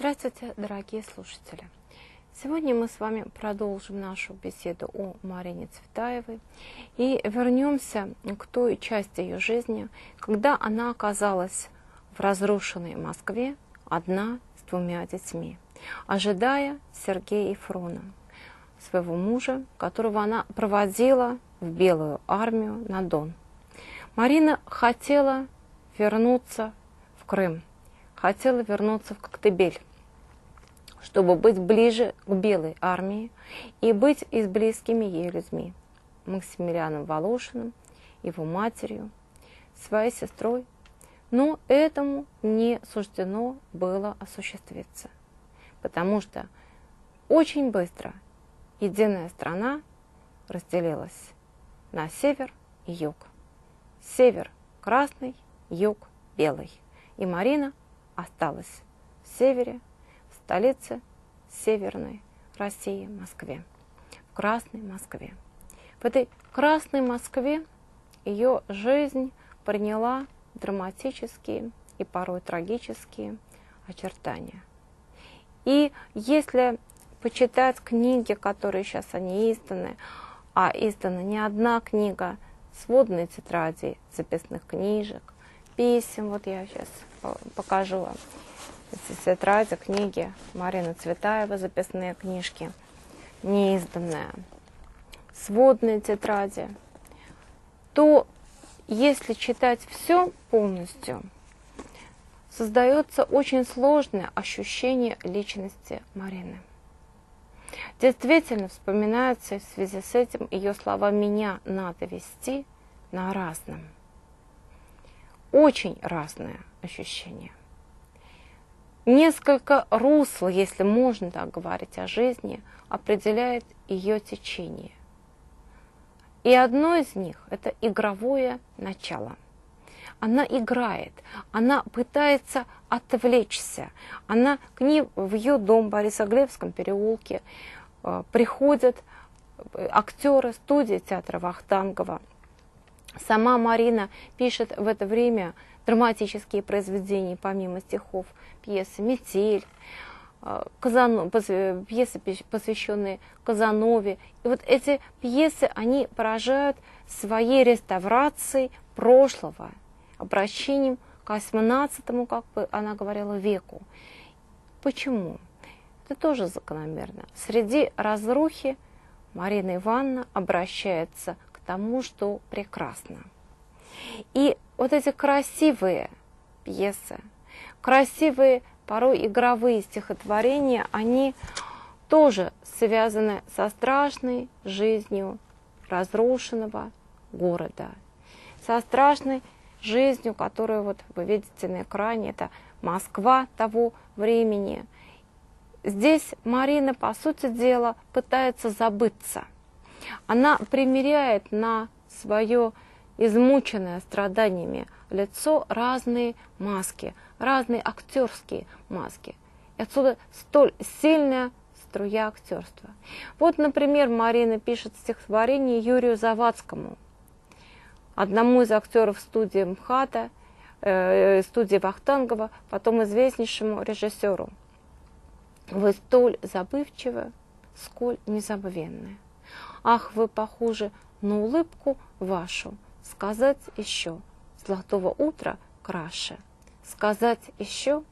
Здравствуйте, дорогие слушатели! Сегодня мы с вами продолжим нашу беседу о Марине Цветаевой и вернемся к той части ее жизни, когда она оказалась в разрушенной Москве одна с двумя детьми, ожидая Сергея Ефрона, своего мужа, которого она проводила в Белую армию на Дон. Марина хотела вернуться в Крым, хотела вернуться в Коктебель, чтобы быть ближе к Белой армии и быть и с близкими ей людьми, Максимилианом Волошиным, его матерью, своей сестрой, но этому не суждено было осуществиться, потому что очень быстро единая страна разделилась на север и юг. Север красный, юг белый. И Марина осталась в севере, столице Северной России, Москве, в Красной Москве. В этой Красной Москве ее жизнь приняла драматические и порой трагические очертания. И если почитать книги, которые сейчас они изданы, а издана не одна книга, сводные тетради записных книжек, писем, вот я сейчас покажу вам эти тетради, книги Марины Цветаева, записные книжки, неизданные, сводные тетради, то если читать все полностью, создается очень сложное ощущение личности Марины. Действительно вспоминаются в связи с этим ее слова «меня надо вести» на разном. Очень разное ощущение. Несколько русл, если можно так говорить о жизни, определяет ее течение. И одно из них – это игровое начало. Она играет, она пытается отвлечься. Она к ней в ее дом в Борисоглебском переулке э, приходят э, актеры студии театра Вахтангова. Сама Марина пишет в это время драматические произведения, помимо стихов, пьесы «Метель», э, Казанов, пьесы, посвященные Казанове. И вот эти пьесы, они поражают своей реставрацией прошлого, обращением к 18 как бы она говорила, веку. Почему? Это тоже закономерно. Среди разрухи Марина Ивановна обращается к тому, что прекрасно. И вот эти красивые пьесы, красивые, порой игровые стихотворения, они тоже связаны со страшной жизнью разрушенного города, со страшной жизнью, которую вот вы видите на экране, это Москва того времени. Здесь Марина, по сути дела, пытается забыться. Она примеряет на свое измученное страданиями лицо разные маски, разные актерские маски. И отсюда столь сильная струя актерства. Вот, например, Марина пишет стихотворение Юрию Завадскому – одному из актеров студии МХАТа, э, студии Вахтангова, потом известнейшему режиссеру. Вы столь забывчивы, сколь незабвенны. Ах, вы похожи на улыбку вашу, сказать еще, золотого утра краше. Сказать еще,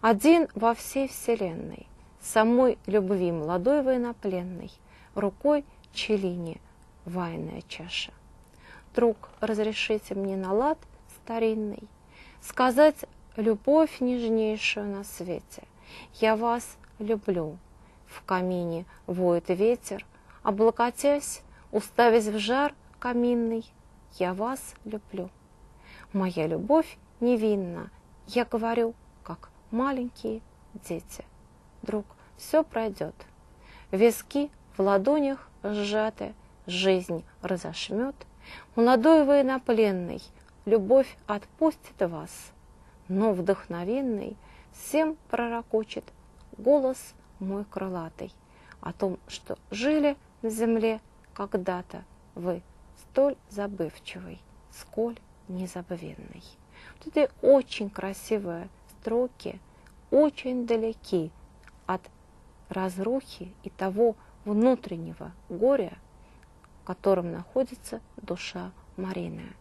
один во всей вселенной, самой любви молодой военнопленной, рукой челине вайная чаша. Друг, разрешите мне на лад старинный. Сказать любовь нежнейшую на свете. Я вас люблю. В камине воет ветер, облокотясь, уставясь в жар каминный, я вас люблю. Моя любовь невинна, я говорю, как маленькие дети. Друг, все пройдет. Виски в ладонях сжаты, жизнь разошмет — Молодой военнопленный, любовь отпустит вас, но вдохновенный всем пророкочет голос мой крылатый о том, что жили на земле когда-то вы, столь забывчивый, сколь незабвенный. Вот это очень красивые строки, очень далеки от разрухи и того внутреннего горя, в котором находится душа Марины.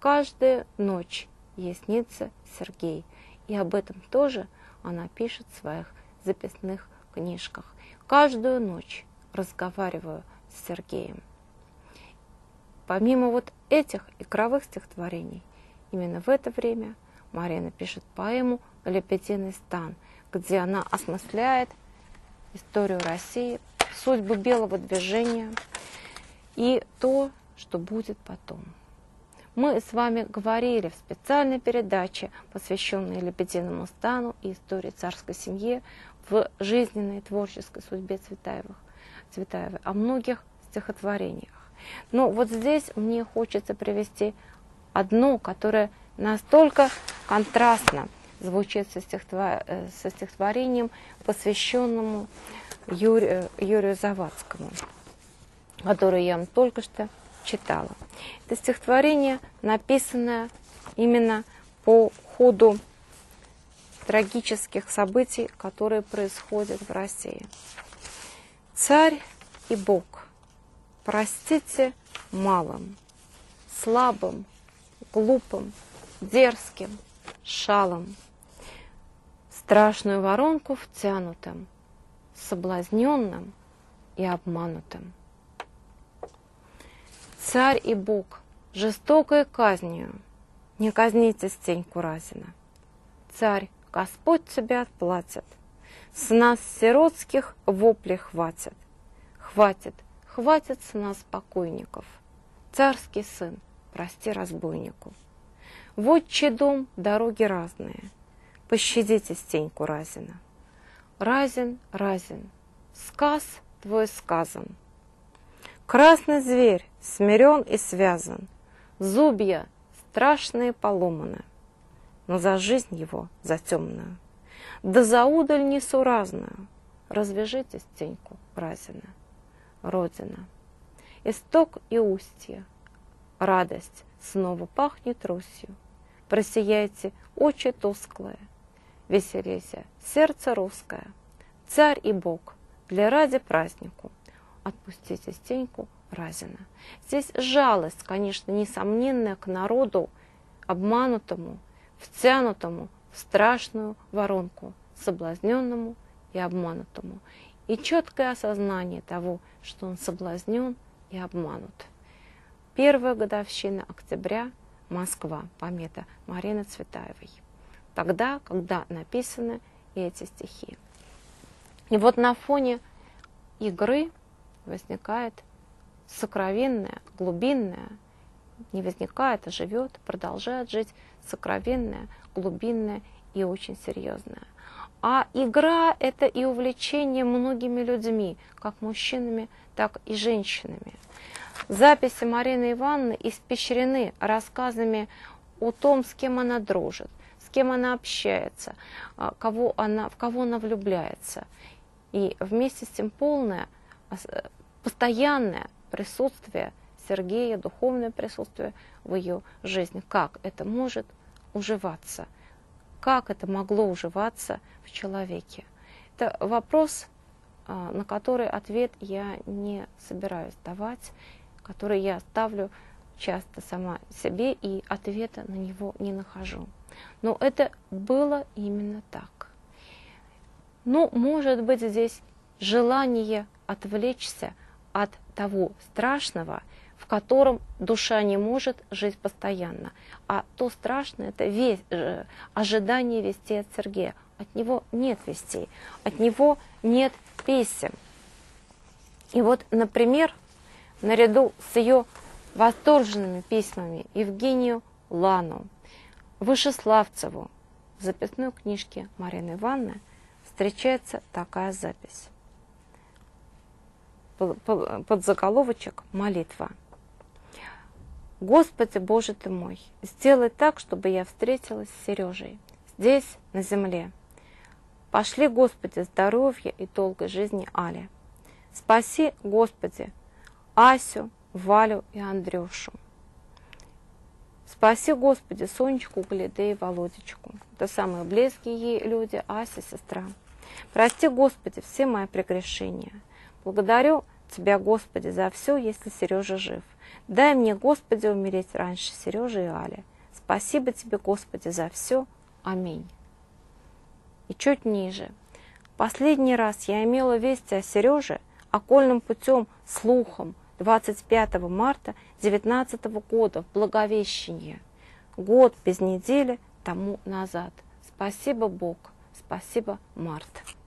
Каждую ночь ей снится Сергей, и об этом тоже она пишет в своих записных книжках. Каждую ночь разговариваю с Сергеем. Помимо вот этих игровых стихотворений, именно в это время Марина пишет поэму «Лебединый стан», где она осмысляет историю России, судьбу белого движения и то, что будет потом. Мы с вами говорили в специальной передаче, посвященной Лебединому стану и истории царской семьи в жизненной творческой судьбе Цветаевых, Цветаевой, о многих стихотворениях. Но вот здесь мне хочется привести одно, которое настолько контрастно звучит со, стихотвор... Э, со стихотворением, посвященному Юрию, Юрию Завадскому, которое я вам только что читала. Это стихотворение, написанное именно по ходу трагических событий, которые происходят в России. Царь и Бог, простите малым, слабым, глупым, дерзким, шалом, страшную воронку втянутым, соблазненным и обманутым. Царь и Бог, жестокой казнью, не казните стеньку Разина. Царь, Господь тебе отплатит, с нас сиротских воплей хватит. Хватит, хватит с нас покойников. Царский сын, прости разбойнику. Вот че дом, дороги разные. Пощадите стеньку Разина. Разин, Разин, сказ твой сказан. Красный зверь, смирен и связан, Зубья страшные поломаны, Но за жизнь его, за темную, Да за удаль несуразную, Развяжите стеньку Разина. Родина, исток и устье, Радость снова пахнет Русью, Просияйте очи тусклые, Веселейся, сердце русское, Царь и Бог, для ради празднику, Отпустите стеньку Разина. Здесь жалость, конечно, несомненная к народу, обманутому, втянутому в страшную воронку, соблазненному и обманутому. И четкое осознание того, что он соблазнен и обманут. Первая годовщина октября – Москва, помета Марины Цветаевой. Тогда, когда написаны эти стихи. И вот на фоне игры возникает сокровенное, глубинное, не возникает, а живет, продолжает жить сокровенное, глубинное и очень серьезное. А игра – это и увлечение многими людьми, как мужчинами, так и женщинами. Записи Марины Ивановны испещрены рассказами о том, с кем она дружит, с кем она общается, а, кого она, в кого она влюбляется. И вместе с тем полное, постоянное присутствие Сергея, духовное присутствие в ее жизни. Как это может уживаться? Как это могло уживаться в человеке? Это вопрос, а, на который ответ я не собираюсь давать который я ставлю часто сама себе и ответа на него не нахожу. Но это было именно так. Ну, может быть, здесь желание отвлечься от того страшного, в котором душа не может жить постоянно. А то страшное – это весь, э, ожидание вести от Сергея. От него нет вестей, от него нет писем. И вот, например, наряду с ее восторженными письмами Евгению Лану, Вышеславцеву, в записной книжке Марины Ивановны встречается такая запись. Под заголовочек «Молитва». Господи Боже ты мой, сделай так, чтобы я встретилась с Сережей здесь, на земле. Пошли, Господи, здоровья и долгой жизни Але. Спаси, Господи, Асю, Валю и Андрюшу. Спаси, Господи, Сонечку, Галиде и Володечку. Это самые близкие ей люди, Ася, сестра. Прости, Господи, все мои прегрешения. Благодарю Тебя, Господи, за все, если Сережа жив. Дай мне, Господи, умереть раньше Сережи и Али. Спасибо Тебе, Господи, за все. Аминь. И чуть ниже. Последний раз я имела вести о Сереже окольным путем, слухом, 25 марта 19 года в Благовещении. Год без недели тому назад. Спасибо, Бог. Спасибо, Март.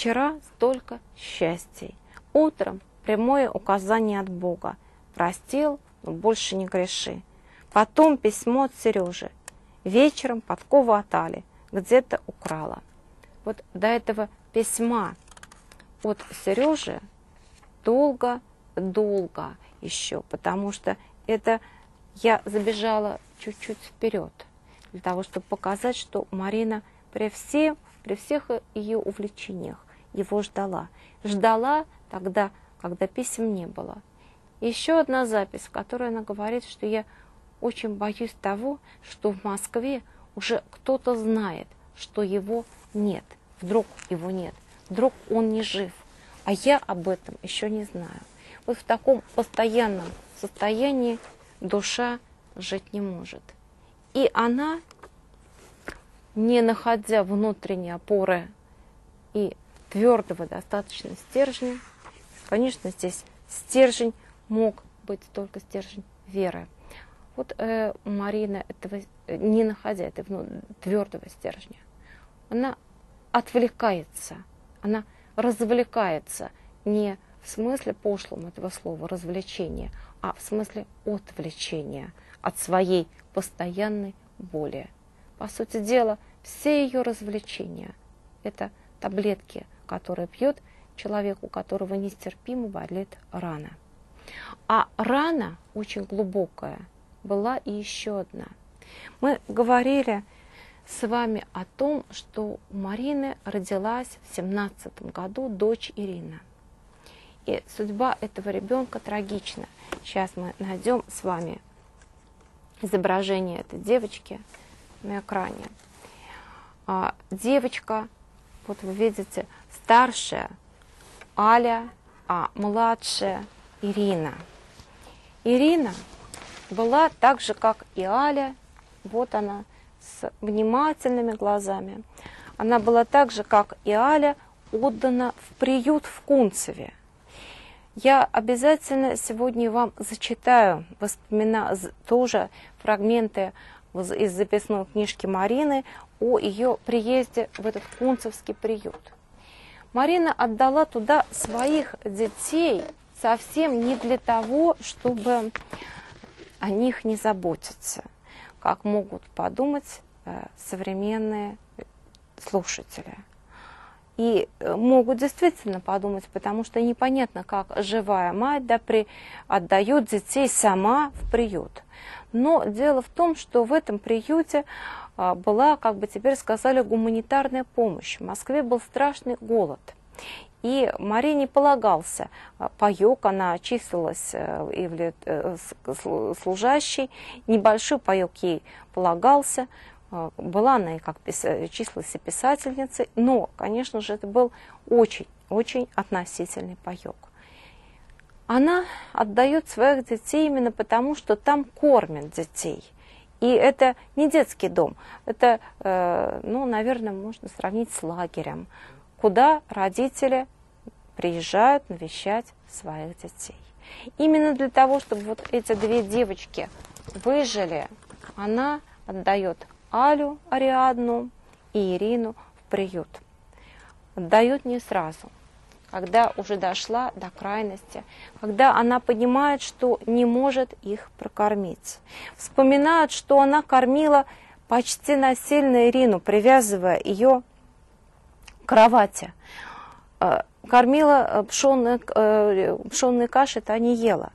Вчера столько счастья. Утром прямое указание от Бога. Простил, но больше не греши. Потом письмо от Сережи. Вечером подкову от Али. Где-то украла. Вот до этого письма от Сережи долго-долго еще, потому что это я забежала чуть-чуть вперед для того, чтобы показать, что Марина при, всем, при всех ее увлечениях его ждала. Ждала тогда, когда писем не было. Еще одна запись, в которой она говорит, что я очень боюсь того, что в Москве уже кто-то знает, что его нет. Вдруг его нет. Вдруг он не жив. А я об этом еще не знаю. Вот в таком постоянном состоянии душа жить не может. И она, не находя внутренней опоры и твердого достаточно стержня, конечно, здесь стержень мог быть только стержень веры. Вот э, Марина этого не находя этого твердого стержня, она отвлекается, она развлекается не в смысле пошлом этого слова развлечение, а в смысле отвлечения от своей постоянной боли. По сути дела, все ее развлечения – это таблетки, которые пьет человек, у которого нестерпимо болит рана. А рана очень глубокая была и еще одна. Мы говорили с вами о том, что у Марины родилась в 17 году дочь Ирина. И судьба этого ребенка трагична. Сейчас мы найдем с вами изображение этой девочки на экране. А, девочка, вот вы видите, старшая Аля, а младшая Ирина. Ирина была так же, как и Аля, вот она, с внимательными глазами. Она была так же, как и Аля, отдана в приют в Кунцеве. Я обязательно сегодня вам зачитаю воспомина... тоже фрагменты из записной книжки Марины о ее приезде в этот кунцевский приют. Марина отдала туда своих детей совсем не для того, чтобы о них не заботиться, как могут подумать Э, современные слушатели. И э, могут действительно подумать, потому что непонятно, как живая мать да, при, отдает детей сама в приют. Но дело в том, что в этом приюте была, как бы теперь сказали, гуманитарная помощь. В Москве был страшный голод. И Марине полагался а, паек, она числилась э, служащей, небольшой паек ей полагался, а, была она и как числилась и писательницей, но, конечно же, это был очень-очень относительный паек. Она отдает своих детей именно потому, что там кормят детей. И это не детский дом, это, э, ну, наверное, можно сравнить с лагерем, куда родители приезжают навещать своих детей. Именно для того, чтобы вот эти две девочки выжили, она отдает Алю Ариадну и Ирину в приют. Отдают не сразу, когда уже дошла до крайности, когда она понимает, что не может их прокормить. Вспоминает, что она кормила почти насильно Ирину, привязывая ее к кровати. Э, кормила пшенной, э, пшенной кашей, та не ела.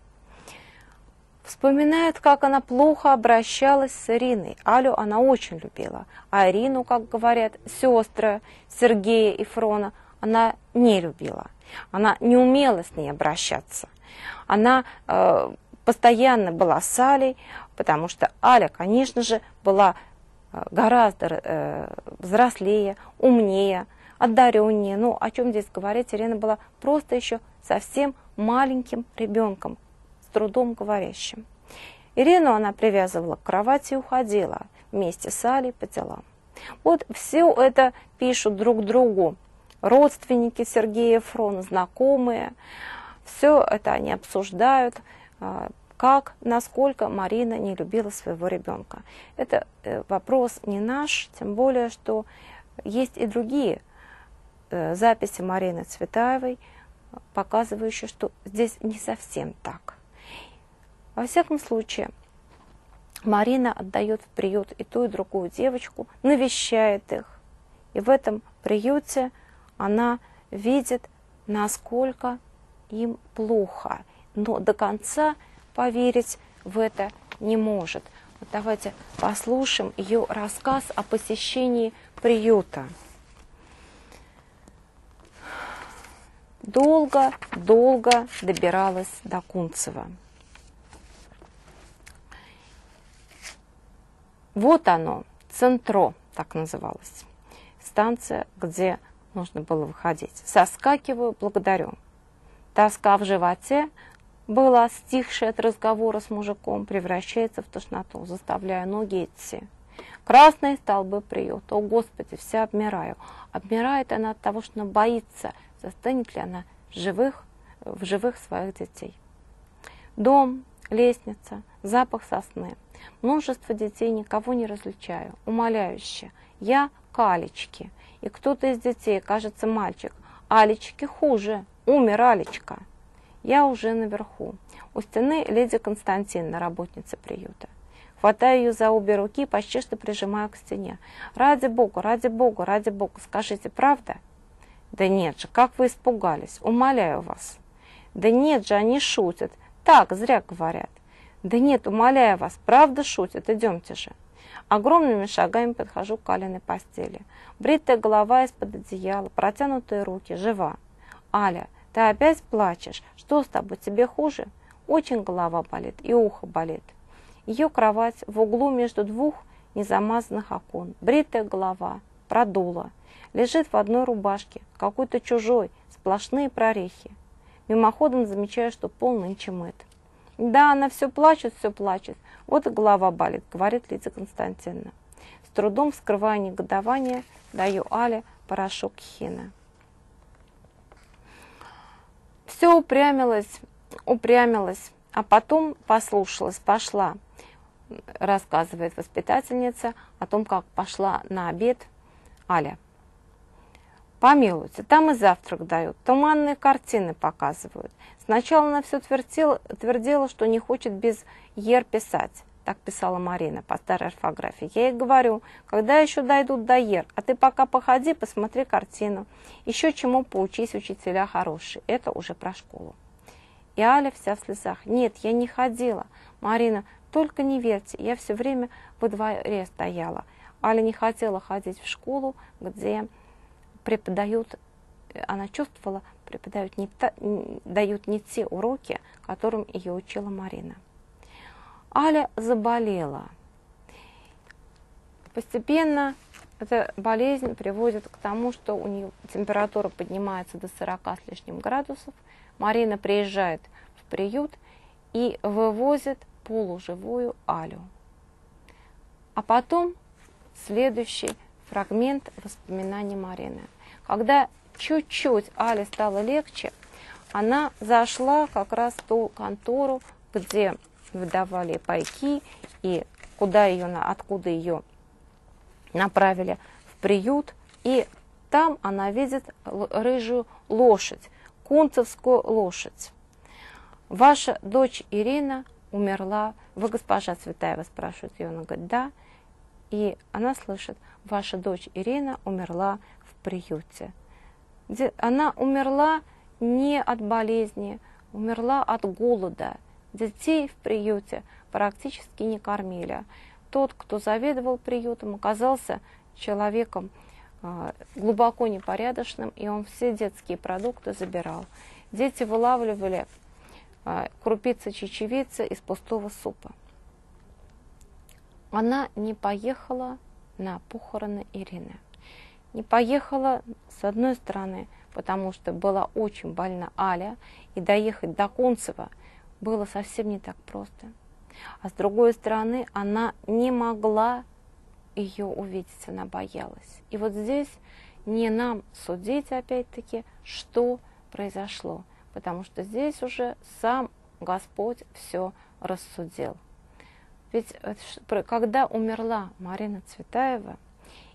Вспоминает, как она плохо обращалась с Ириной. Алю она очень любила, а Ирину, как говорят сестры Сергея и Фрона, она не любила. Она не умела с ней обращаться. Она э, постоянно была с Алей, потому что Аля, конечно же, была э, гораздо э, взрослее, умнее, одареннее. Ну, о чем здесь говорить, Ирина была просто еще совсем маленьким ребенком, с трудом говорящим. Ирину она привязывала к кровати и уходила вместе с Алей по делам. Вот все это пишут друг другу родственники Сергея Фрона, знакомые. Все это они обсуждают, а, как, насколько Марина не любила своего ребенка. Это э, вопрос не наш, тем более, что есть и другие э, записи Марины Цветаевой, показывающие, что здесь не совсем так. Во всяком случае, Марина отдает в приют и ту, и другую девочку, навещает их. И в этом приюте она видит, насколько им плохо, но до конца поверить в это не может. Вот давайте послушаем ее рассказ о посещении приюта. Долго-долго добиралась до Кунцева. Вот оно, Центро, так называлось. Станция, где нужно было выходить. Соскакиваю, благодарю. Тоска в животе была стихшая от разговора с мужиком, превращается в тошноту, заставляя ноги идти. Красные столбы приют. О, Господи, вся обмираю. Обмирает она от того, что она боится, застанет ли она живых, в живых своих детей. Дом, лестница, запах сосны. Множество детей никого не различаю, умоляюще. Я к Алечке. И кто-то из детей, кажется, мальчик. Алечке хуже. Умер Алечка. Я уже наверху. У стены леди Константиновна, работница приюта. Хватаю ее за обе руки, почти что прижимаю к стене. «Ради Бога, ради Бога, ради Бога, скажите, правда?» «Да нет же, как вы испугались, умоляю вас». «Да нет же, они шутят. Так, зря говорят». Да нет, умоляю вас, правда шутят, идемте же. Огромными шагами подхожу к Алиной постели. Бритая голова из-под одеяла, протянутые руки, жива. Аля, ты опять плачешь? Что с тобой, тебе хуже? Очень голова болит и ухо болит. Ее кровать в углу между двух незамазанных окон. Бритая голова, продула. Лежит в одной рубашке, какой-то чужой, сплошные прорехи. Мимоходом замечаю, что пол нынче мыт. Да, она все плачет, все плачет. Вот и голова болит, говорит Лидия Константиновна. С трудом скрывая негодование, даю Але порошок хина. Все упрямилась, упрямилась, а потом послушалась, пошла, рассказывает воспитательница о том, как пошла на обед Аля. Помилуйте, там и завтрак дают, туманные картины показывают. Сначала она все твердила, твердила, что не хочет без «ер» писать. Так писала Марина по старой орфографии. Я ей говорю, когда еще дойдут до «ер», а ты пока походи, посмотри картину. Еще чему поучись, учителя хорошие. Это уже про школу. И Аля вся в слезах. Нет, я не ходила. Марина, только не верьте, я все время во дворе стояла. Аля не хотела ходить в школу, где преподают, она чувствовала, преподают не та, дают не те уроки, которым ее учила Марина. Аля заболела. Постепенно эта болезнь приводит к тому, что у нее температура поднимается до 40 с лишним градусов. Марина приезжает в приют и вывозит полуживую Алю. А потом следующий фрагмент воспоминаний Марины. Когда чуть-чуть Але стало легче, она зашла как раз в ту контору, где выдавали пайки и куда ее, откуда ее направили в приют. И там она видит рыжую лошадь, кунцевскую лошадь. Ваша дочь Ирина умерла. Вы госпожа Цветаева, спрашивает ее. Она говорит, да. И она слышит, ваша дочь Ирина умерла в приюте она умерла не от болезни, умерла от голода. Детей в приюте практически не кормили. Тот, кто заведовал приютом, оказался человеком а, глубоко непорядочным, и он все детские продукты забирал. Дети вылавливали э, крупица чечевицы из пустого супа. Она не поехала на похороны Ирины. Не поехала, с одной стороны, потому что была очень больна Аля, и доехать до Кунцева было совсем не так просто. А с другой стороны, она не могла ее увидеть, она боялась. И вот здесь не нам судить, опять-таки, что произошло, потому что здесь уже сам Господь все рассудил. Ведь когда умерла Марина Цветаева,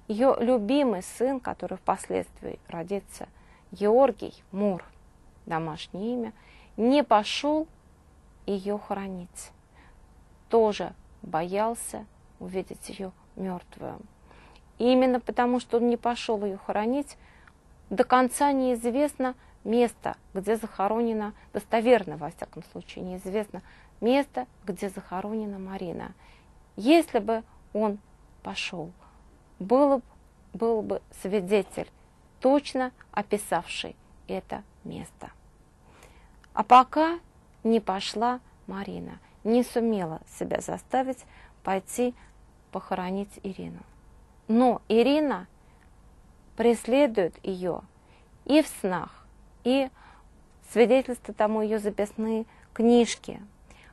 ее любимый сын, который впоследствии родится, Георгий Мур, домашнее имя, не пошел ее хоронить. Тоже боялся увидеть ее мертвую. И именно потому, что он не пошел ее хоронить, до конца неизвестно место, где захоронена, достоверно, во всяком случае, неизвестно место, где захоронена Марина. Если бы он пошел, был, бы, был бы свидетель, точно описавший это место. А пока не пошла Марина, не сумела себя заставить пойти похоронить Ирину. Но Ирина преследует ее и в снах, и свидетельство тому ее записные книжки.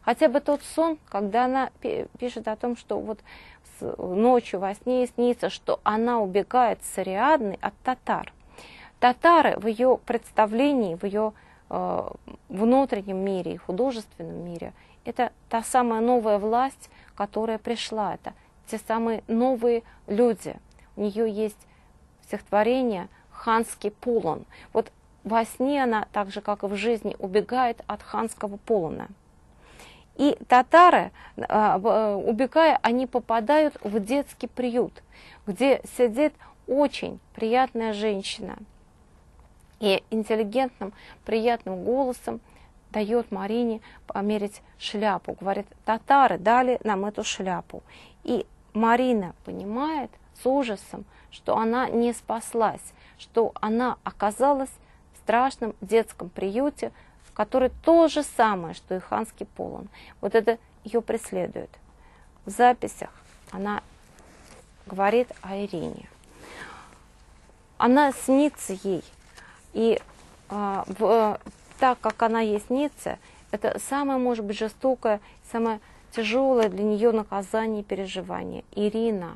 Хотя бы тот сон, когда она пишет о том, что вот ночью во сне снится, что она убегает с Ариадны от татар. Татары в ее представлении, в ее э, внутреннем мире и художественном мире, это та самая новая власть, которая пришла, это те самые новые люди. У нее есть стихотворение «Ханский полон». Вот во сне она, так же как и в жизни, убегает от ханского полона. И татары, а, э, убегая, они попадают в детский приют, где сидит очень приятная женщина. И интеллигентным, приятным голосом дает Марине померить шляпу. Говорит, татары дали нам эту шляпу. И Марина понимает с ужасом, что она не спаслась, что она оказалась страшном детском приюте, который то же самое, что и ханский полон. Вот это ее преследует. В записях она говорит о Ирине. Она снится ей. И а, в, так как она ей снится, это самое, может быть, жестокое, самое тяжелое для нее наказание и переживание. Ирина,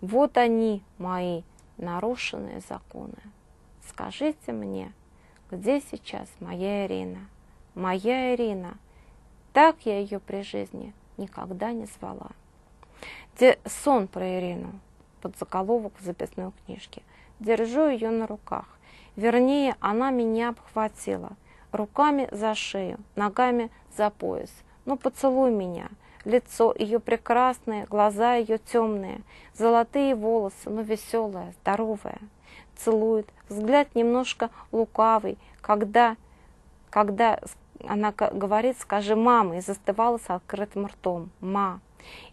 вот они, мои нарушенные законы. Скажите мне, где сейчас моя Ирина? Моя Ирина. Так я ее при жизни никогда не звала. Где сон про Ирину? Под заголовок в записной книжке. Держу ее на руках. Вернее, она меня обхватила. Руками за шею, ногами за пояс – ну поцелуй меня. Лицо ее прекрасное, глаза ее темные, золотые волосы, но ну, веселая, здоровая. Целует, взгляд немножко лукавый, когда, когда она говорит, скажи мама, и застывала с открытым ртом, ма.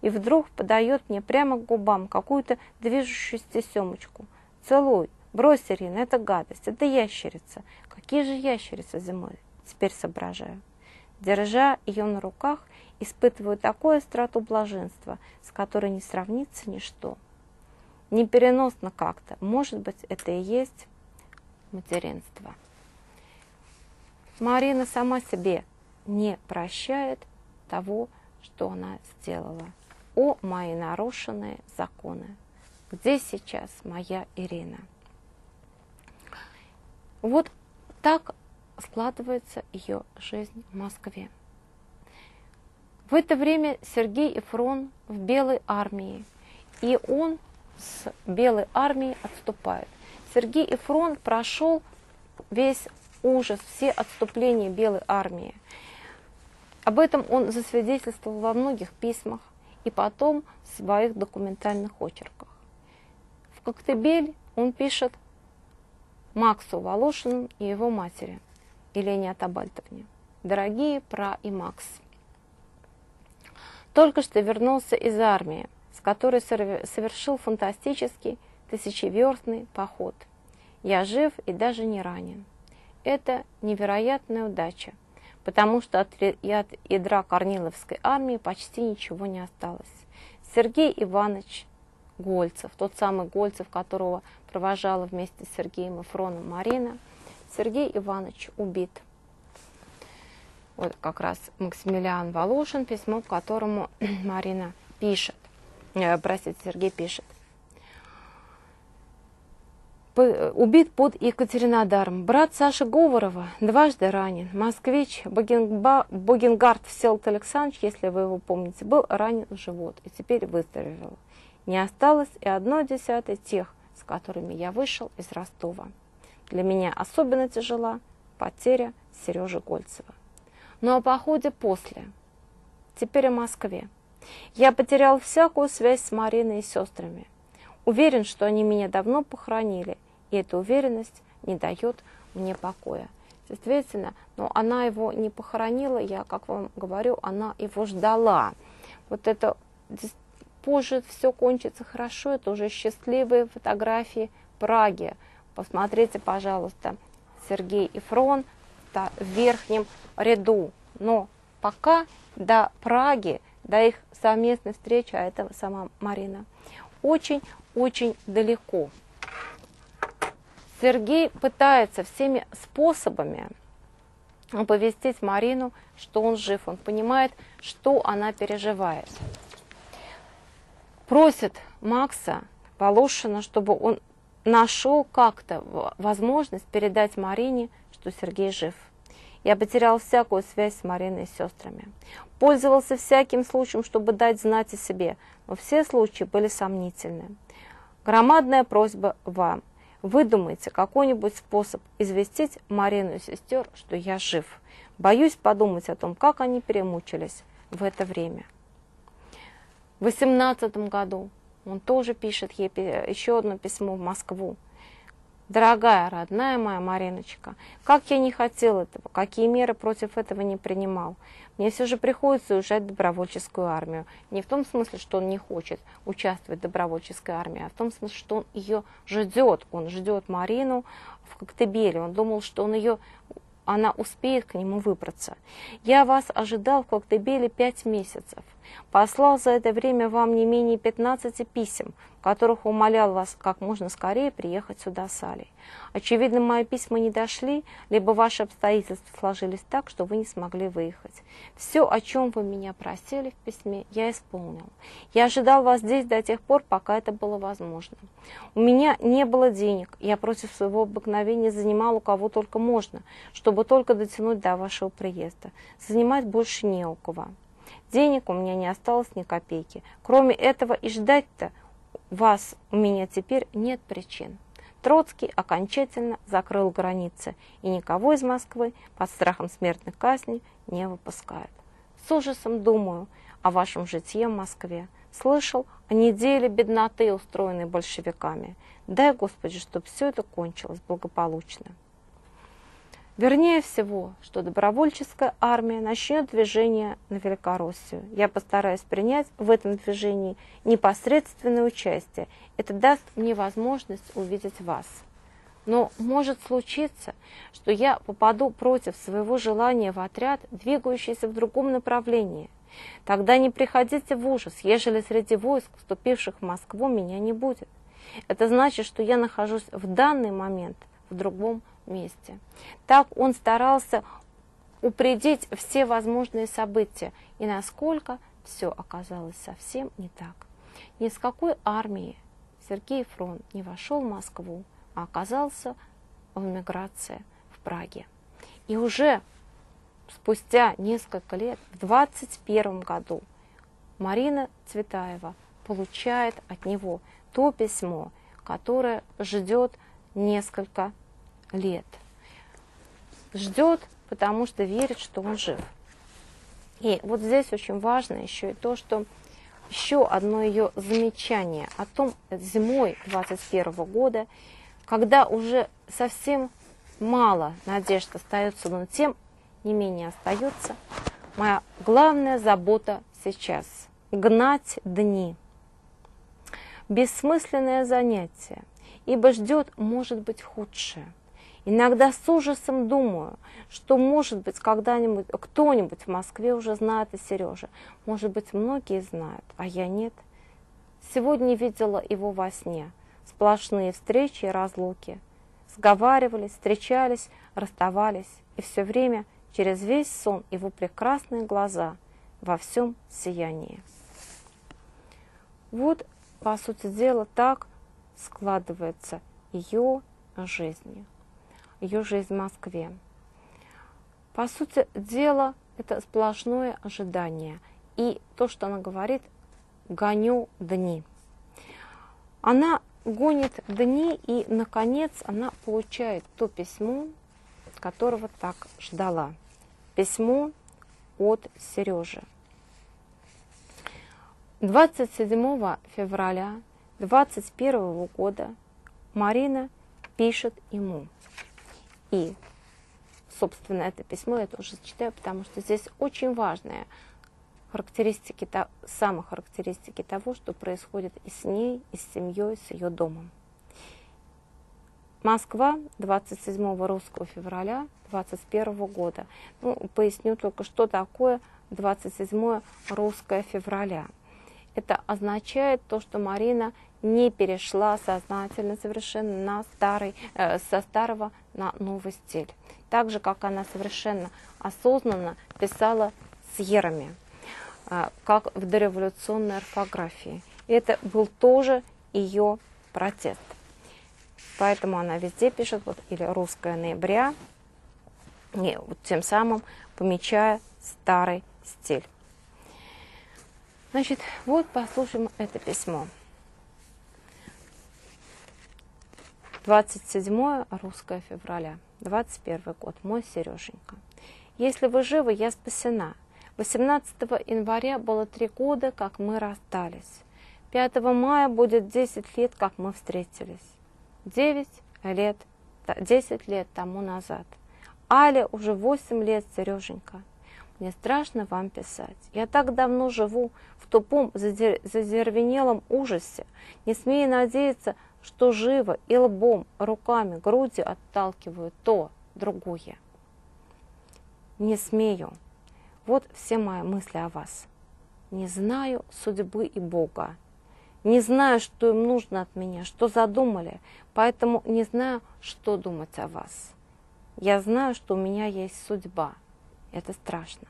И вдруг подает мне прямо к губам какую-то движущуюся семочку. Целуй, брось, Ирина, это гадость, это ящерица. Какие же ящерицы зимой? Теперь соображаю. Держа ее на руках, испытываю такое остроту блаженства, с которой не сравнится ничто. Непереносно как-то. Может быть, это и есть материнство. Марина сама себе не прощает того, что она сделала. О, мои нарушенные законы! Где сейчас моя Ирина? Вот так складывается ее жизнь в Москве. В это время Сергей Ефрон в Белой армии, и он с Белой армией отступает. Сергей Ефрон прошел весь ужас, все отступления Белой армии. Об этом он засвидетельствовал во многих письмах и потом в своих документальных очерках. В Коктебель он пишет Максу Волошину и его матери – Елене Атабальтовне. Дорогие Пра и Макс, только что вернулся из армии, с которой совершил фантастический тысячеверстный поход. Я жив и даже не ранен. Это невероятная удача. потому что от ядра Корниловской армии почти ничего не осталось. Сергей Иванович Гольцев, тот самый Гольцев, которого провожала вместе с Сергеем Ифроном Марина, Сергей Иванович убит. Вот как раз Максимилиан Волошин, письмо, к которому Марина пишет, простите, Сергей пишет. Убит под Екатеринодаром. Брат Саши Говорова дважды ранен. Москвич Богенба, Богенгард Всеволод Александрович, если вы его помните, был ранен в живот и теперь выздоровел. Не осталось и одной десятой тех, с которыми я вышел из Ростова. Для меня особенно тяжела потеря Сережи Гольцева. Но о походе после. Теперь о Москве. Я потерял всякую связь с Мариной и сестрами. Уверен, что они меня давно похоронили, и эта уверенность не дает мне покоя. Действительно, но она его не похоронила, я, как вам говорю, она его ждала. Вот это позже все кончится хорошо, это уже счастливые фотографии Праги. Посмотрите, пожалуйста, Сергей и Фрон в верхнем ряду. Но пока до Праги, до их совместной встречи, а это сама Марина, очень-очень далеко. Сергей пытается всеми способами оповестить Марину, что он жив. Он понимает, что она переживает. Просит Макса Волошина, чтобы он нашел как-то возможность передать Марине, что Сергей жив. Я потерял всякую связь с Мариной и сестрами. Пользовался всяким случаем, чтобы дать знать о себе, но все случаи были сомнительны. Громадная просьба вам. Выдумайте какой-нибудь способ известить Марину и сестер, что я жив. Боюсь подумать о том, как они перемучились в это время. В 18 году он тоже пишет ей еще одно письмо в Москву. Дорогая, родная моя Мариночка, как я не хотел этого, какие меры против этого не принимал. Мне все же приходится уезжать в добровольческую армию. Не в том смысле, что он не хочет участвовать в добровольческой армии, а в том смысле, что он ее ждет. Он ждет Марину в Коктебеле. Он думал, что он ее она успеет к нему выбраться. Я вас ожидал в Коктебеле пять месяцев. Послал за это время вам не менее 15 писем, в которых умолял вас как можно скорее приехать сюда с Алей. Очевидно, мои письма не дошли, либо ваши обстоятельства сложились так, что вы не смогли выехать. Все, о чем вы меня просили в письме, я исполнил. Я ожидал вас здесь до тех пор, пока это было возможно. У меня не было денег, я против своего обыкновения занимал у кого только можно, чтобы только дотянуть до вашего приезда. Занимать больше не у кого. Денег у меня не осталось ни копейки. Кроме этого и ждать-то вас у меня теперь нет причин. Троцкий окончательно закрыл границы и никого из Москвы под страхом смертных казней не выпускает. С ужасом думаю о вашем житье в Москве. Слышал о неделе бедноты, устроенной большевиками. Дай, Господи, чтобы все это кончилось благополучно. Вернее всего, что добровольческая армия начнет движение на Великороссию. Я постараюсь принять в этом движении непосредственное участие. Это даст мне возможность увидеть вас. Но может случиться, что я попаду против своего желания в отряд, двигающийся в другом направлении. Тогда не приходите в ужас, ежели среди войск, вступивших в Москву, меня не будет. Это значит, что я нахожусь в данный момент в другом месте. Так он старался упредить все возможные события, и насколько все оказалось совсем не так. Ни с какой армии Сергей Фрон не вошел в Москву, а оказался в эмиграции в Праге. И уже спустя несколько лет, в 21 году, Марина Цветаева получает от него то письмо, которое ждет несколько лет. Ждет, потому что верит, что он жив. И вот здесь очень важно еще и то, что еще одно ее замечание о том, зимой 21 года, когда уже совсем мало надежд остается, но тем не менее остается, моя главная забота сейчас – гнать дни. Бессмысленное занятие, ибо ждет, может быть, худшее – Иногда с ужасом думаю, что, может быть, когда-нибудь кто-нибудь в Москве уже знает о Сереже. Может быть, многие знают, а я нет. Сегодня видела его во сне. Сплошные встречи и разлуки. Сговаривались, встречались, расставались. И все время через весь сон его прекрасные глаза во всем сиянии. Вот, по сути дела, так складывается ее жизнь, ее жизнь в Москве. По сути дела, это сплошное ожидание. И то, что она говорит, гоню дни. Она гонит дни, и, наконец, она получает то письмо, которого так ждала. Письмо от Сережи. 27 февраля 2021 года Марина пишет ему. И, собственно, это письмо я тоже читаю, потому что здесь очень важная характеристики, самые характеристики того, что происходит и с ней, и с семьей, с ее домом. Москва, 27 русского февраля 2021 года. Ну, поясню только, что такое 27 русское февраля. Это означает то, что Марина не перешла сознательно совершенно на старый, э, со старого на новый стиль. Так же, как она совершенно осознанно писала с ерами. А, как в дореволюционной орфографии. И это был тоже ее протест. Поэтому она везде пишет, вот, или русская ноября, и вот тем самым помечая старый стиль. Значит, вот послушаем это письмо. 27 русское февраля, 21 год, мой Сереженька. Если вы живы, я спасена. 18 января было три года, как мы расстались. 5 мая будет 10 лет, как мы встретились. 9 лет, 10 лет тому назад. Аля уже 8 лет, Сереженька. Мне страшно вам писать. Я так давно живу в тупом, зазервенелом ужасе, не смея надеяться, что живо и лбом, руками, грудью отталкиваю то, другое. Не смею. Вот все мои мысли о вас. Не знаю судьбы и Бога. Не знаю, что им нужно от меня, что задумали, поэтому не знаю, что думать о вас. Я знаю, что у меня есть судьба. Это страшно.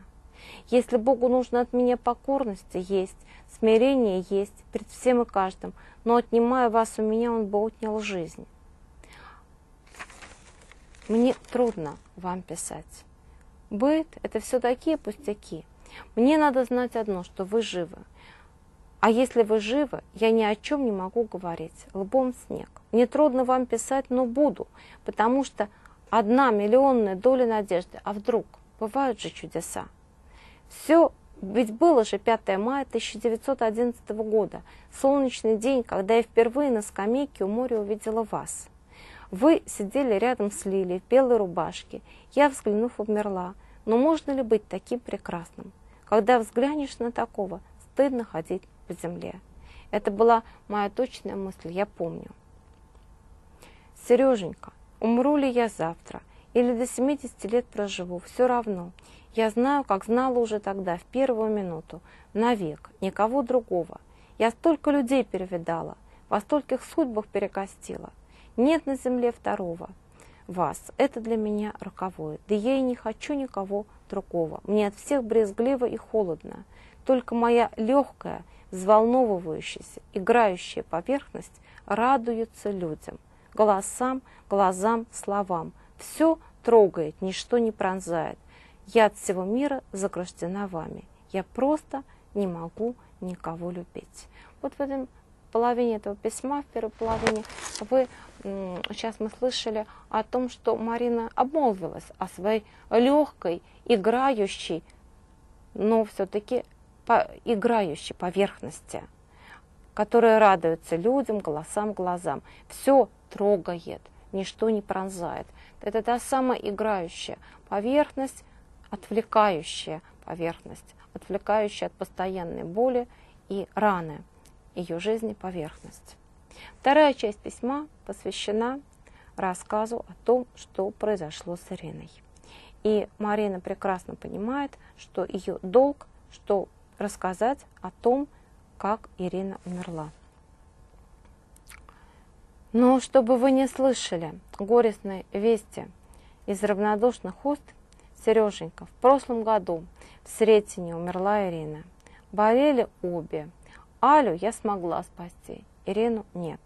Если Богу нужно от меня покорности, есть, смирение есть перед всем и каждым, но отнимая вас у меня, Он бы отнял жизнь. Мне трудно вам писать. Быт – это все такие пустяки. Мне надо знать одно, что вы живы. А если вы живы, я ни о чем не могу говорить. Лбом снег. Мне трудно вам писать, но буду, потому что одна миллионная доля надежды. А вдруг? Бывают же чудеса. Все, ведь было же 5 мая 1911 года, солнечный день, когда я впервые на скамейке у моря увидела вас. Вы сидели рядом с Лилией в белой рубашке. Я, взглянув, умерла. Но можно ли быть таким прекрасным? Когда взглянешь на такого, стыдно ходить по земле. Это была моя точная мысль, я помню. Сереженька, умру ли я завтра? Или до 70 лет проживу, все равно. Я знаю, как знала уже тогда, в первую минуту, навек, никого другого. Я столько людей перевидала, во стольких судьбах перекостила. Нет на земле второго. Вас. Это для меня роковое. Да я и не хочу никого другого. Мне от всех брезгливо и холодно. Только моя легкая, взволновывающаяся, играющая поверхность радуется людям. Голосам, глазам, словам. Все трогает, ничто не пронзает. Я от всего мира заграждена вами. Я просто не могу никого любить. Вот в этом половине этого письма, в первой половине, вы сейчас мы слышали о том, что Марина обмолвилась о своей легкой, играющей, но все-таки по, играющей поверхности, которая радуется людям, голосам, глазам. Все трогает, ничто не пронзает. Это та самая играющая поверхность, отвлекающая поверхность, отвлекающая от постоянной боли и раны ее жизни поверхность. Вторая часть письма посвящена рассказу о том, что произошло с Ириной. И Марина прекрасно понимает, что ее долг, что рассказать о том, как Ирина умерла. Но чтобы вы не слышали горестной вести из равнодушных уст, Сереженька, в прошлом году в Сретине умерла Ирина. Болели обе. Алю я смогла спасти, Ирину нет.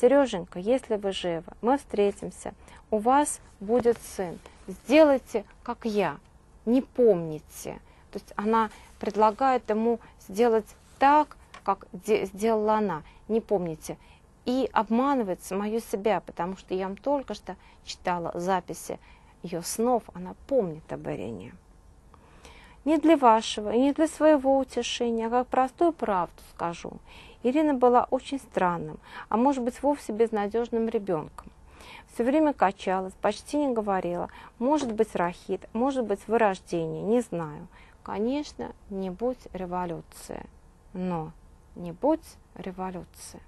Сереженька, если вы живы, мы встретимся, у вас будет сын. Сделайте, как я, не помните. То есть она предлагает ему сделать так, как сделала она. Не помните. И обманывает самую себя, потому что я вам только что читала записи ее снов, она помнит об Ирине. Не для вашего и не для своего утешения, а как простую правду скажу. Ирина была очень странным, а может быть вовсе безнадежным ребенком. Все время качалась, почти не говорила. Может быть рахит, может быть вырождение, не знаю. Конечно, не будь революция, но не будь революция.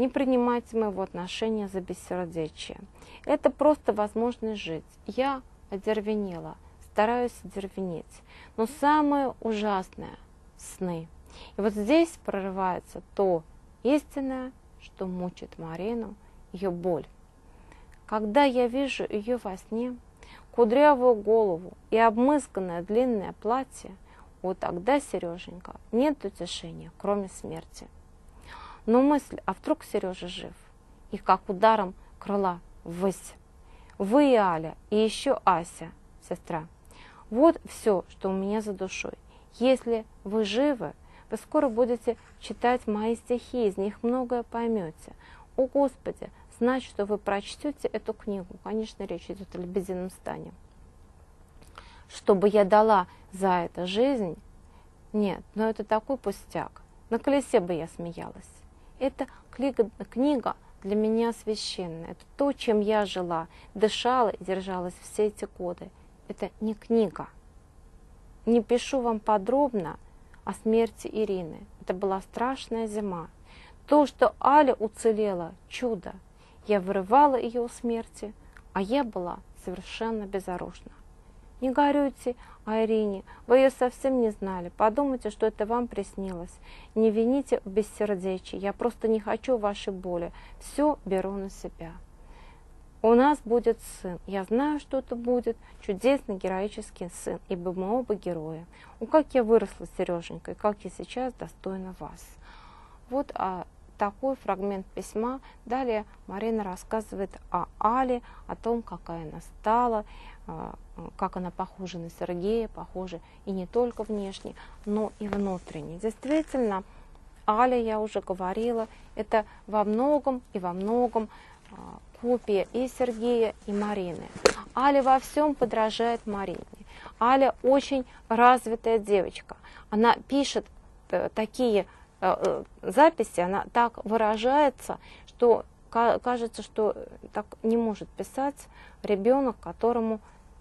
Не принимайте моего отношения за бессердечие. Это просто возможность жить. Я одервенела, стараюсь одервенеть. Но самое ужасное – сны. И вот здесь прорывается то истинное, что мучит Марину, ее боль. Когда я вижу ее во сне, кудрявую голову и обмызганное длинное платье, вот тогда, Сереженька, нет утешения, кроме смерти. Но мысль, а вдруг Сережа жив? И как ударом крыла ввысь. Вы и Аля, и еще Ася, сестра. Вот все, что у меня за душой. Если вы живы, вы скоро будете читать мои стихи, из них многое поймете. О Господи, знать, что вы прочтете эту книгу. Конечно, речь идет о лебедином стане. Чтобы я дала за это жизнь? Нет, но это такой пустяк. На колесе бы я смеялась. Это книга, книга для меня священная. Это то, чем я жила, дышала и держалась все эти годы. Это не книга. Не пишу вам подробно о смерти Ирины. Это была страшная зима. То, что Аля уцелела, чудо. Я вырывала ее у смерти, а я была совершенно безоружна. Не горюйте о Ирине, вы ее совсем не знали. Подумайте, что это вам приснилось. Не вините в бессердечии, я просто не хочу вашей боли. Все беру на себя. У нас будет сын. Я знаю, что это будет чудесный героический сын, ибо мы оба герои. О, как я выросла, Сереженька, и как я сейчас достойна вас. Вот а, такой фрагмент письма. Далее Марина рассказывает о Але, о том, какая она стала, как она похожа на Сергея, похожа и не только внешне, но и внутренне. Действительно, Аля, я уже говорила, это во многом и во многом а, копия и Сергея, и Марины. Аля во всем подражает Марине. Аля очень развитая девочка. Она пишет э, такие э, э, записи, она так выражается, что кажется, что так не может писать ребенок, которому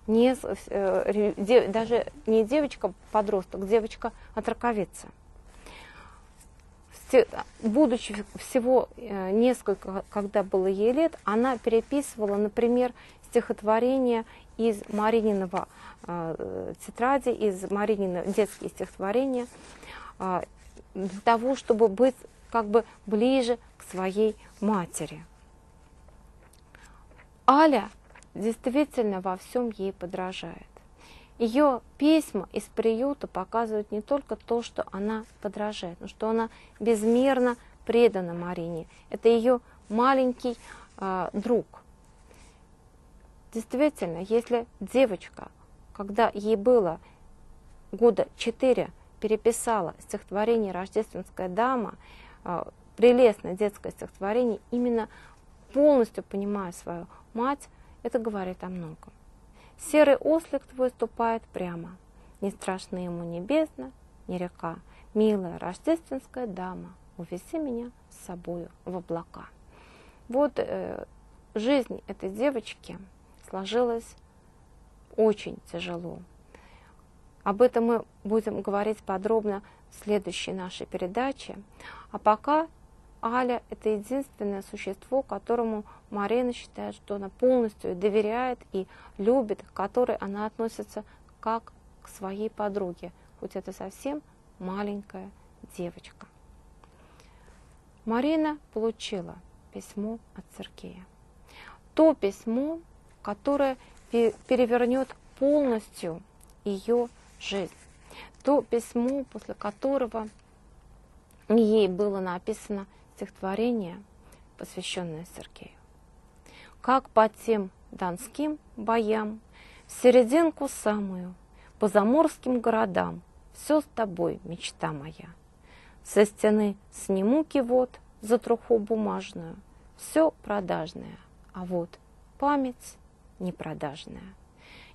не, э, даже не девочка-подросток, девочка-отраковица. Будучи всего э, несколько, когда было ей лет, она переписывала, например, стихотворение из Марининого э, тетради, из Маринина детские стихотворения, для того, чтобы быть как бы ближе к своей матери. Аля действительно во всем ей подражает. Ее письма из приюта показывают не только то, что она подражает, но что она безмерно предана Марине. Это ее маленький э, друг. Действительно, если девочка, когда ей было года четыре, переписала стихотворение «Рождественская дама», э, прелестное детское стихотворение, именно полностью понимая свою мать, это говорит о многом. Серый ослик твой ступает прямо, не страшны ему ни бездна, ни река. Милая рождественская дама, увези меня с собою в облака. Вот э, жизнь этой девочки сложилась очень тяжело. Об этом мы будем говорить подробно в следующей нашей передаче. А пока Аля – это единственное существо, которому Марина считает, что она полностью доверяет и любит, к которой она относится как к своей подруге, хоть это совсем маленькая девочка. Марина получила письмо от Сергея. То письмо, которое перевернет полностью ее жизнь. То письмо, после которого ей было написано стихотворение, посвященное Сергею. Как по тем донским боям, в серединку самую, по заморским городам, все с тобой, мечта моя. Со стены сниму кивот за труху бумажную, все продажное, а вот память непродажная.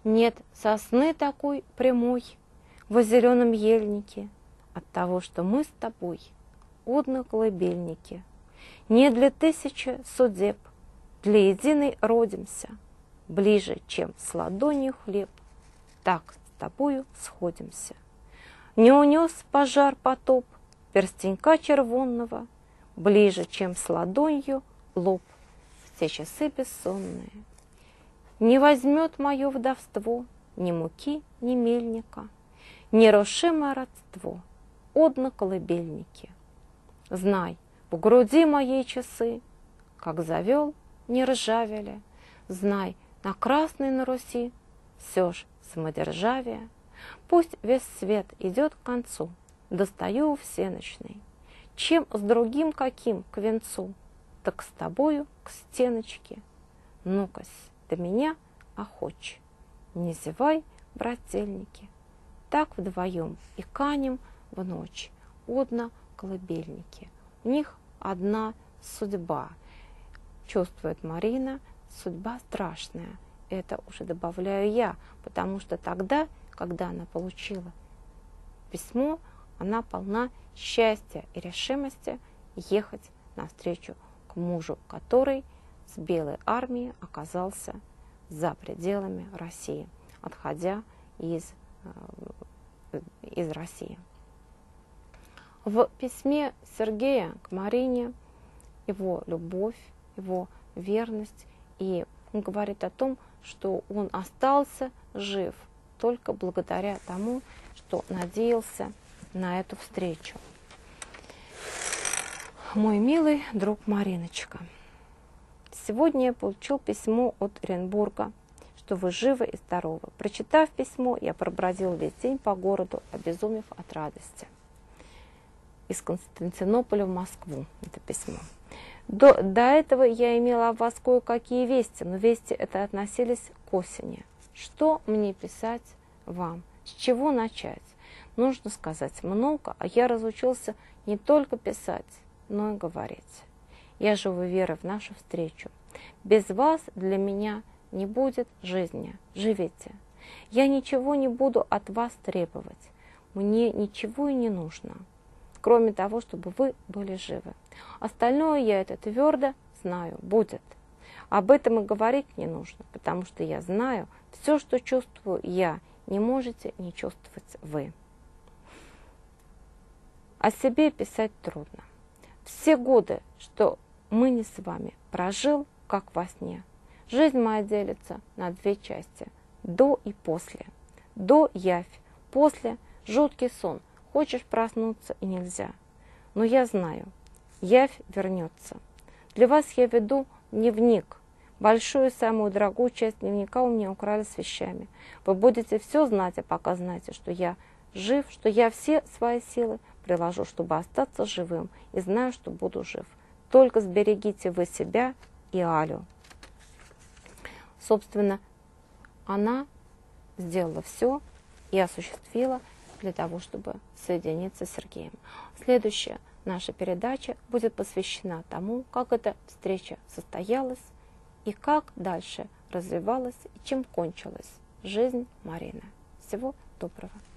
Нет сосны такой прямой в зеленом ельнике от того, что мы с тобой одно колыбельники. Не для тысячи судеб, для единой родимся, ближе, чем с ладонью хлеб, так с тобою сходимся. Не унес пожар потоп перстенька червонного, ближе, чем с ладонью лоб, все часы бессонные. Не возьмет мое вдовство ни муки, ни мельника, Нерушимое родство, одно колыбельники. Знай, в груди моей часы, Как завел, не ржавели. Знай, на красной на Руси Все ж самодержавие. Пусть весь свет идет к концу, Достаю всеночный. Чем с другим каким к венцу, Так с тобою к стеночке. Ну-кась, до меня охочь. Не зевай, брательники. Так вдвоем и канем в ночь, одна колыбельники. У них одна судьба. Чувствует Марина, судьба страшная. Это уже добавляю я, потому что тогда, когда она получила письмо, она полна счастья и решимости ехать навстречу к мужу, который с белой армией оказался за пределами России, отходя из, э, из России. В письме Сергея к Марине его любовь, его верность, и он говорит о том, что он остался жив только благодаря тому, что надеялся на эту встречу. Мой милый друг Мариночка, сегодня я получил письмо от Оренбурга, что вы живы и здоровы. Прочитав письмо, я пробродил весь день по городу, обезумев от радости. Из Константинополя в Москву это письмо. До, до этого я имела о вас кое-какие вести, но вести это относились к осени. Что мне писать вам? С чего начать? Нужно сказать много, а я разучился не только писать, но и говорить. Я живу верой в нашу встречу. Без вас для меня не будет жизни. Живите. Я ничего не буду от вас требовать. Мне ничего и не нужно, кроме того, чтобы вы были живы. Остальное я это твердо знаю, будет. Об этом и говорить не нужно, потому что я знаю, все, что чувствую я, не можете не чувствовать вы. О себе писать трудно. Все годы, что мы не с вами, прожил, как во сне. Жизнь моя делится на две части – до и после. До – явь, после – жуткий сон. Хочешь проснуться и нельзя. Но я знаю, явь вернется. Для вас я веду дневник. Большую, самую дорогую часть дневника у меня украли с вещами. Вы будете все знать, а пока знаете, что я жив, что я все свои силы приложу, чтобы остаться живым, и знаю, что буду жив. Только сберегите вы себя и Алю. Собственно, она сделала все и осуществила для того, чтобы соединиться с Сергеем. Следующая наша передача будет посвящена тому, как эта встреча состоялась и как дальше развивалась и чем кончилась жизнь Марины. Всего доброго!